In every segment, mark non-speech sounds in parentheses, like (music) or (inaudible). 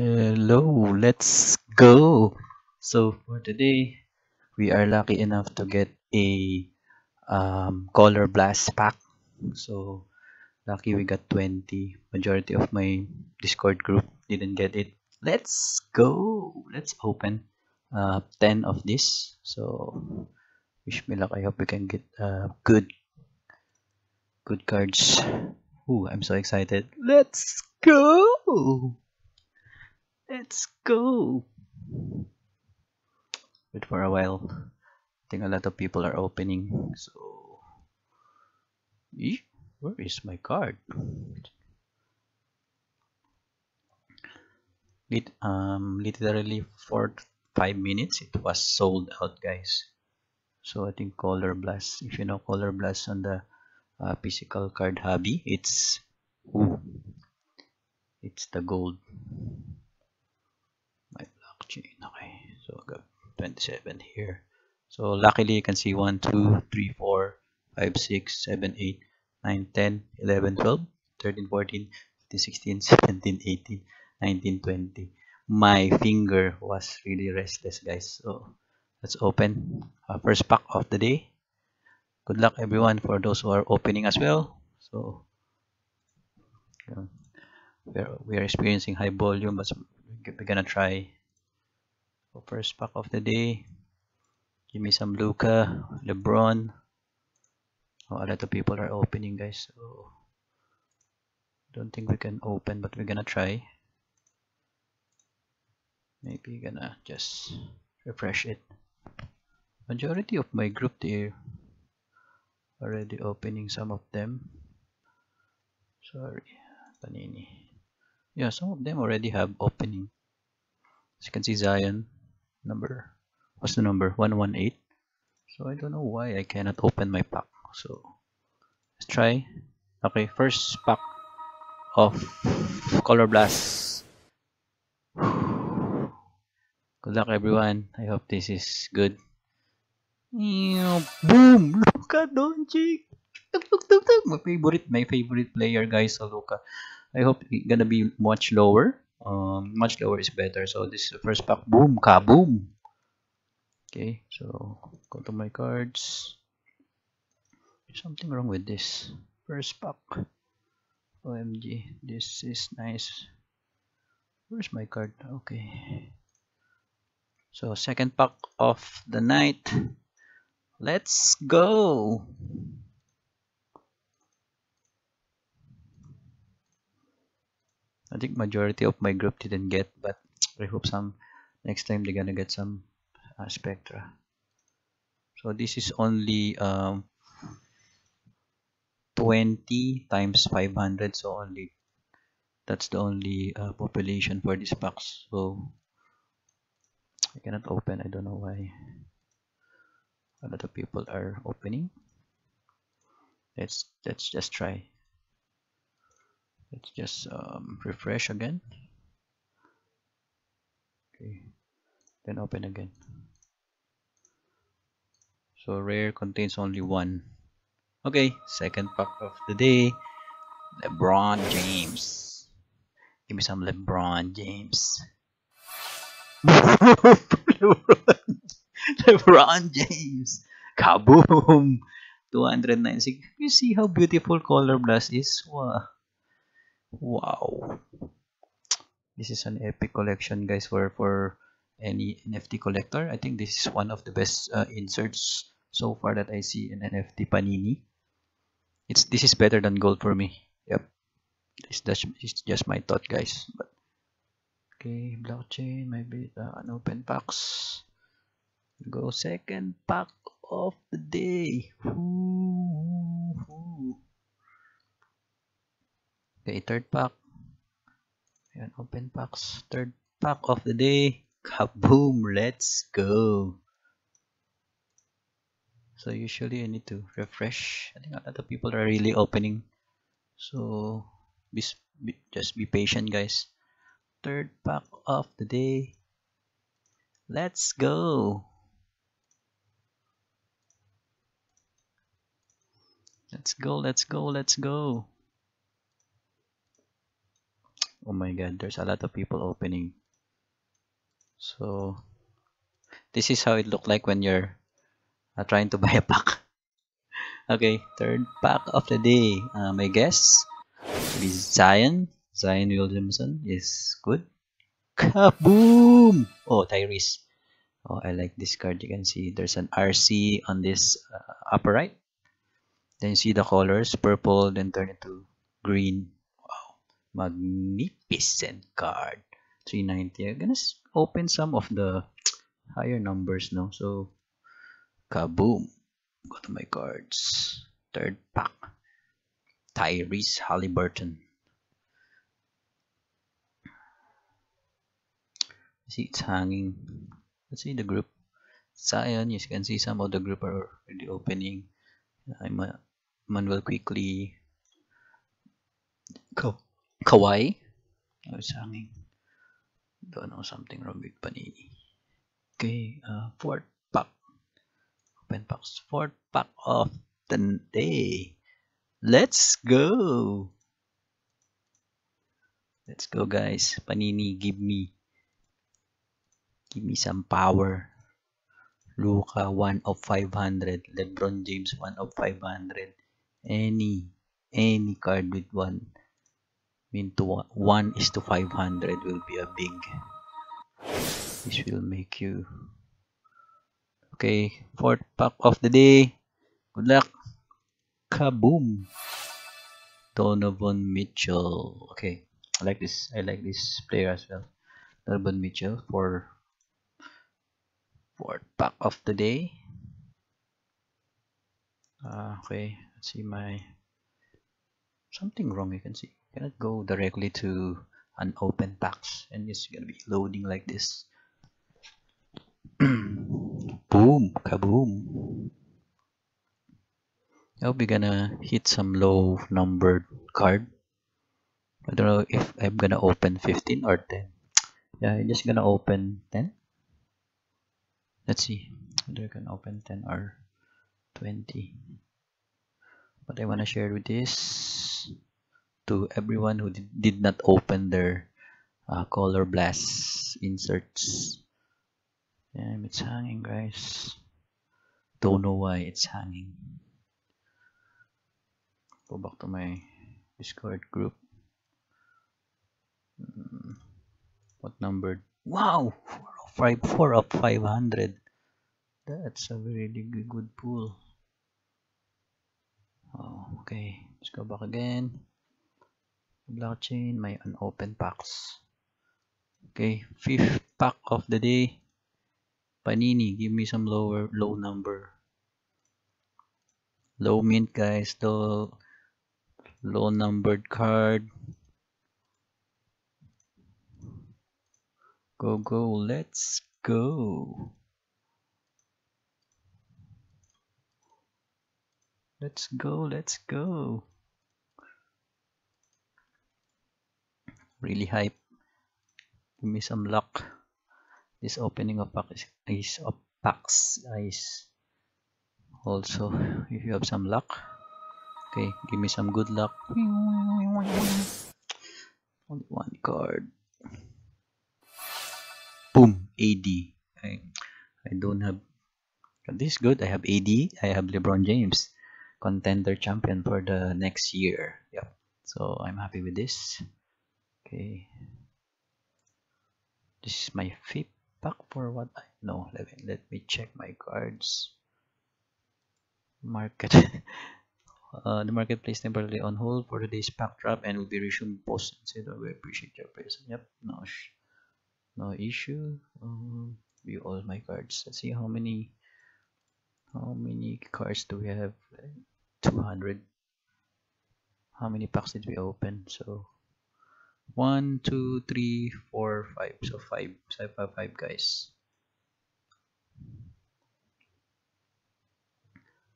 Hello, let's go. So for today, we are lucky enough to get a um, color blast pack. So lucky we got 20. Majority of my Discord group didn't get it. Let's go. Let's open uh, 10 of this. So wish me luck. I hope we can get uh, good good cards. Ooh, I'm so excited. Let's go. Let's go. Wait for a while. I think a lot of people are opening. So, where is my card? Lit um, literally for five minutes it was sold out, guys. So I think Color Blast. If you know Color Blast on the uh, physical card hobby, it's ooh, it's the gold okay so I got 27 here. So luckily you can see 1 2 3 4 5 6 7 8 9 10 11 12 13 14 15 16 (laughs) 17 18 19 20 my finger was really restless guys. So let's open our first pack of the day. Good luck everyone for those who are opening as well. So we're, we are experiencing high volume but we're gonna try so first pack of the day. Give me some Luka, LeBron. Oh, a lot of people are opening, guys. So don't think we can open, but we're gonna try. Maybe gonna just refresh it. Majority of my group they already opening some of them. Sorry, Panini. Yeah, some of them already have opening. As you can see, Zion number what's the number? 118 so I don't know why I cannot open my pack. So let's try. Okay first pack of color blast. Good luck everyone. I hope this is good. Boom! Luka Doncic! My favorite my favorite player guys. So Luka I hope it's gonna be much lower um, much lower is better. So this is the first pack. Boom! Kaboom! Okay so go to my cards. Something wrong with this first pack. Omg this is nice. Where's my card? Okay. So second pack of the night. Let's go I think majority of my group didn't get, but I hope some next time they're gonna get some uh, Spectra. So this is only um, 20 times 500, so only that's the only uh, population for this box. So I cannot open. I don't know why. A lot of people are opening. Let's let's just try let's just um, refresh again. Okay. Then open again. So rare contains only one. Okay second pack of the day. LeBron James. Give me some LeBron James. (laughs) LeBron James. Kaboom. 296 you see how beautiful color blast is? Wow wow. This is an epic collection guys for for any nft collector. I think this is one of the best uh, inserts so far that i see in nft panini. It's this is better than gold for me. Yep. It's just, it's just my thought guys. But okay blockchain maybe uh, an open box. Go second pack of the day. Ooh. Okay, third pack. Ayan, open packs. Third pack of the day. Kaboom! Let's go! So usually I need to refresh. I think a lot of people are really opening. So be, be, just be patient guys. Third pack of the day. Let's go! Let's go, let's go, let's go. Oh my god, there's a lot of people opening. So this is how it looked like when you're uh, trying to (laughs) buy a pack. okay, third pack of the day. Uh, my guess is Zion. Zion Williamson is good. Kaboom! Oh, Tyrese. Oh, I like this card. You can see there's an RC on this uh, upper right. Then you see the colors, purple, then turn into green. Magnificent card. 390. I'm gonna open some of the higher numbers now. So, kaboom. Go to my cards. Third pack. Tyrese Halliburton. See, it's hanging. Let's see the group. Zion, you can see some of the group are already opening. I'm uh, Manuel quickly. Ka Kawhi. Oh, it's hanging. Don't know something wrong with Panini. Okay, uh, fourth pack. Open packs. Fourth pack of the day. Let's go. Let's go, guys. Panini, give me. Give me some power. Luka, 1 of 500. LeBron James, 1 of 500. Any, any card with 1. Mean to 1 is to 500 will be a big. This will make you. Okay, fourth pack of the day. Good luck. Kaboom. Donovan Mitchell. Okay, I like this. I like this player as well. Donovan Mitchell for fourth pack of the day. Uh, okay, let's see my something wrong. You can see cannot go directly to an open packs, and it's gonna be loading like this. (clears throat) Boom, kaboom. I hope you're gonna hit some low numbered card. I don't know if I'm gonna open 15 or 10. Yeah, I'm just gonna open 10. Let's see whether I can open 10 or 20. But I wanna share with this to everyone who did, not open their uh, color blast inserts. Yeah, it's hanging, guys. Don't know why it's hanging. Go back to my Discord group. Hmm, what number? Wow, four of five, four of five hundred. That's a really good pool. Oh, okay, let's go back again. Blockchain, my unopened packs. Okay, fifth pack of the day. Panini, give me some lower low number. Low mint guys, low low numbered card. Go go, let's go. Let's go, let's go. Really hype. Give me some luck. This opening of packs is of packs also if you have some luck. Okay give me some good luck. Only one card. Boom AD I, I don't have this good. I have AD I have LeBron James contender champion for the next year. Yep. So I'm happy with this okay this is my fifth back for what I know. Let me, let me check my cards. Market. (laughs) uh, the marketplace temporarily on hold for today's pack drop and will be resumed post. So we appreciate your presence. Yep, no, no issue. Um, view all my cards. Let's see how many. How many cards do we have? 200. How many packs did we open? So one two three four five. So five so five five guys.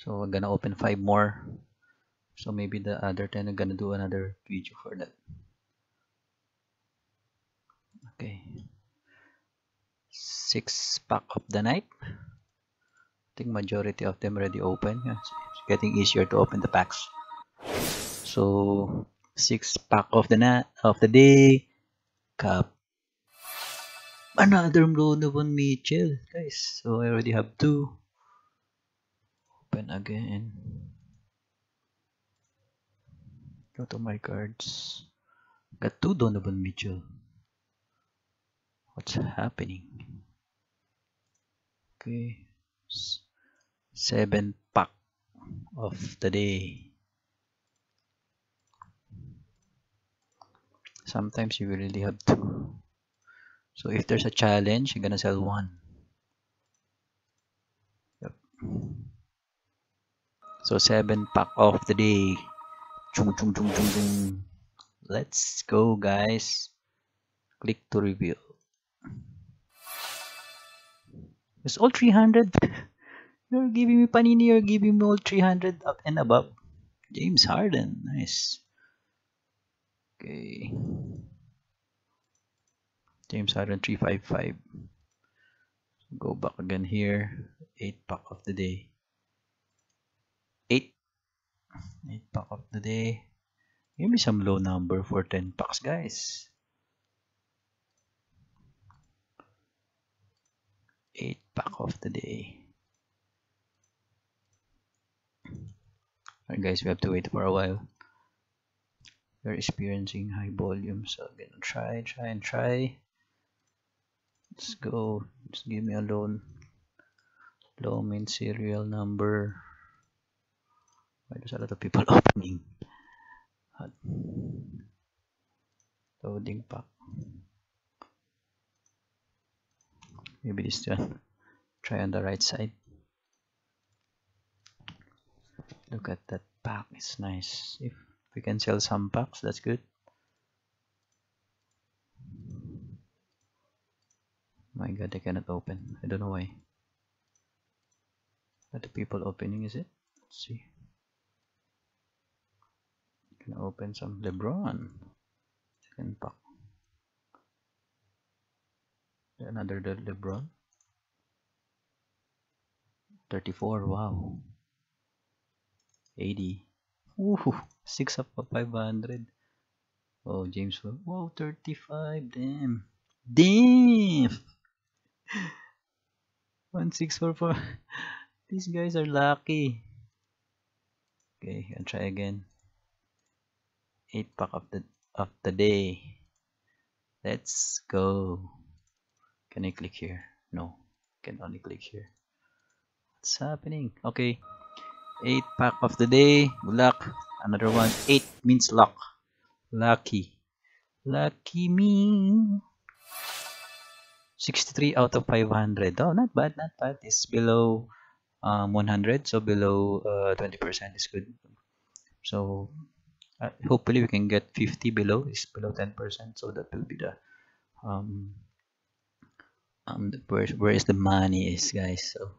So we're gonna open five more. So maybe the other 10 are gonna do another video for that. Okay. Six pack of the night. I think majority of them already open. Yeah, it's getting easier to open the packs. So six pack of the night of the day Cup. Another Donovan Mitchell, guys. So I already have two. Open again. Go to my cards. Got two Donovan Mitchell. What's happening? Okay. Seven pack of the day. Sometimes you really have two. So if there's a challenge, you're gonna sell one. Yep. So seven pack of the day. Chung, chung, chung, chung, chung. Let's go, guys. Click to reveal. It's all 300. (laughs) You're giving me Panini, you're giving me all 300 up and above. James Harden, nice. Okay. James Harden 355. Go back again here. 8 pack of the day. 8. 8 pack of the day. Give me some low number for 10 packs, guys. 8 pack of the day. Alright guys, we have to wait for a while. We're experiencing high volume, so I'm gonna try, try, and try. Let's go. Just give me a loan. Low main serial number. Why there's a lot of people (laughs) opening? Loading pack. maybe this one try on the right side look at that pack it's nice if we can sell some packs that's good. My god I cannot open. I don't know why. What the people opening is it? Let's see. Can open some Lebron. Second pack another LeBron. 34 wow. 80 Ooh, 6 up of 500 oh James wow 35 damn. Damn. (laughs) 1644 (laughs) these guys are lucky. Okay I'll try again. 8 pack of the of the day. Let's go. Can I click here? No. Can only click here. What's happening? Okay. 8 pack of the day. Good luck. Another one. 8 means luck. Lucky. Lucky me. 63 out of 500. Oh, not bad, not bad. It's below um, 100, so below 20% uh, is good. So uh, hopefully we can get 50 below. It's below 10%, so that will be the um, um where where is the money is guys so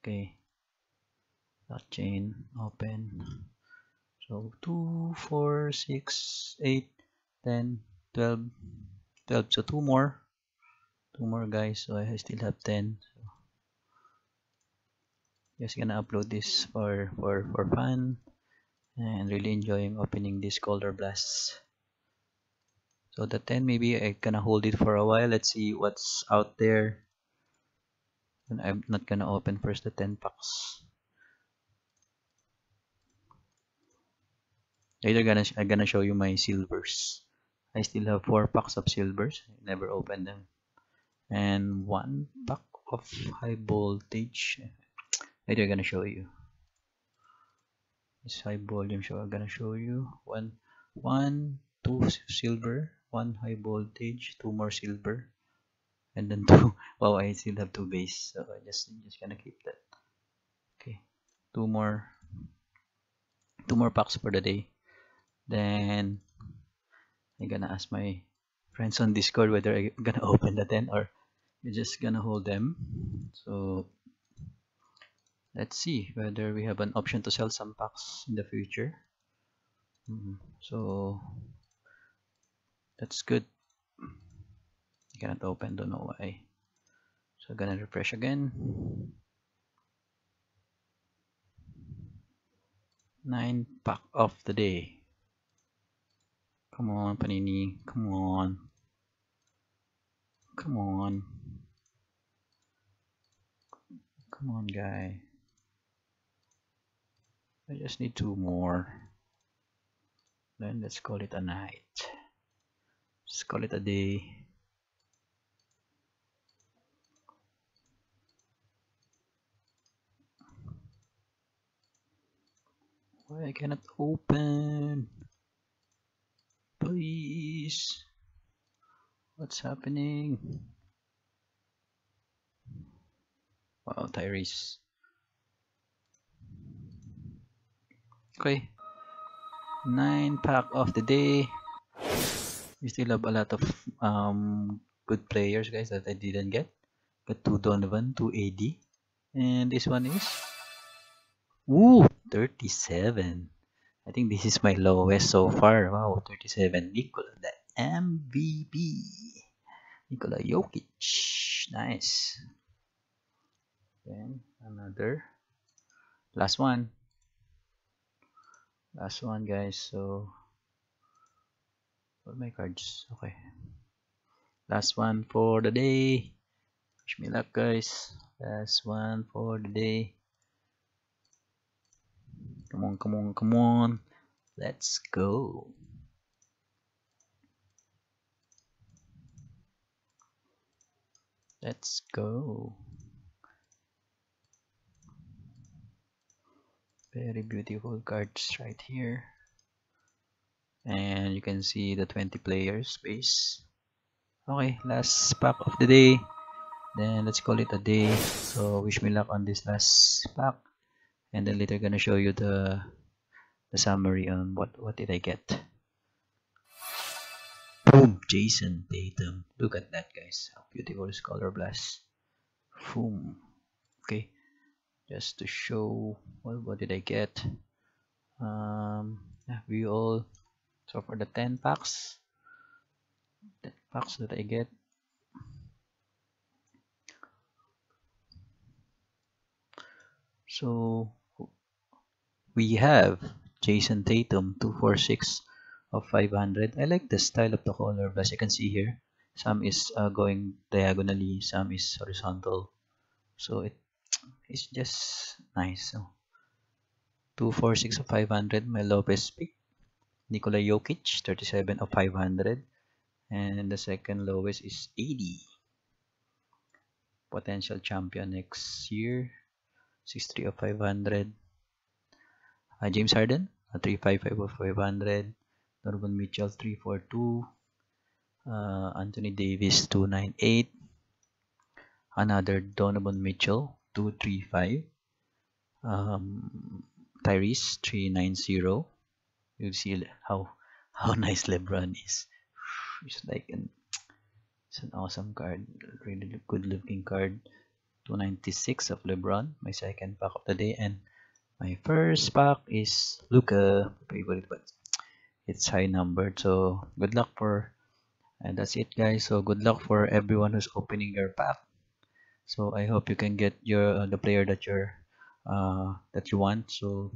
okay chain open. So 2 4 6 8 10 12 12 so two more. Two more guys. So I still have 10 so just gonna upload this for for for fun and really enjoying opening this color blasts so the 10 maybe I gonna hold it for a while. Let's see what's out there. And I'm not gonna open first the 10 packs later gonna I'm gonna show you my silvers. I still have four packs of silvers. Never opened them. And one pack of high voltage. Later I'm gonna show you. This high volume show I'm gonna show you. One one two silver. One high voltage two more silver. And then (laughs) two wow I still have two base so I just just gonna keep that. Okay. Two more. Two more packs for the day then I'm gonna ask my friends on discord whether I'm gonna (laughs) open the 10 or we're just gonna hold them. So let's see whether we have an option to sell some packs in the future. Mm -hmm. so that's good. You cannot open don't know why. So I'm gonna refresh again. Nine pack of the day come on panini come on Come on. Come on, guy. I just need two more. Then let's call it a night. Let's call it a day. Why I cannot open? Please. What's happening? Wow, Tyrese. Okay. Nine pack of the day. We still have a lot of um good players guys that I didn't get. Got two Donovan, two AD. And this one is Woo! 37. I think this is my lowest so far. Wow, 37. Nikola, the MVP. Nikola Jokic. Nice. Then another. Last one. Last one, guys. So, all my cards. Okay. Last one for the day. Wish me luck, guys. Last one for the day. Come on, come on, come on. Let's go. Let's go. Very beautiful cards right here. And you can see the 20 players space. Okay, last pack of the day. Then let's call it a day. So wish me luck on this last pack and then later gonna show you the the summary on what what did I get. Boom Jayson Tatum. Look at that guys. How beautiful is color blast. Boom. Okay. Just to show what what did I get. Um we all so for the 10 packs 10 packs that I get. So we have Jayson Tatum 246 of 500. I like the style of the color as you can see here. Some is uh, going diagonally, some is horizontal. So it it's just nice. So 246 of 500, my Lopez pick. Nikola Jokic 37 of 500 and the second lowest is AD potential champion next year 63 of 500 uh, James Harden uh, 355 of 500 Donovan Mitchell 342 uh, Anthony Davis 298 another Donovan Mitchell 235 um, Tyrese 390 you see how how (laughs) nice LeBron is. It's like an it's an awesome card really good looking card. 296 of LeBron, my second pack of the day, and my first pack is Luka favorite, but it's high numbered. So good luck for, and that's it, guys. So good luck for everyone who's opening your pack. So I hope you can get your uh, the player that you're uh, that you want. So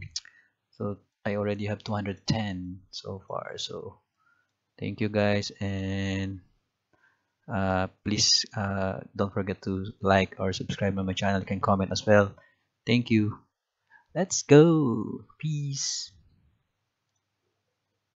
so I already have 210 so far. So thank you guys and uh, please uh, don't forget to like or subscribe on my channel you can comment as well thank you let's go. Peace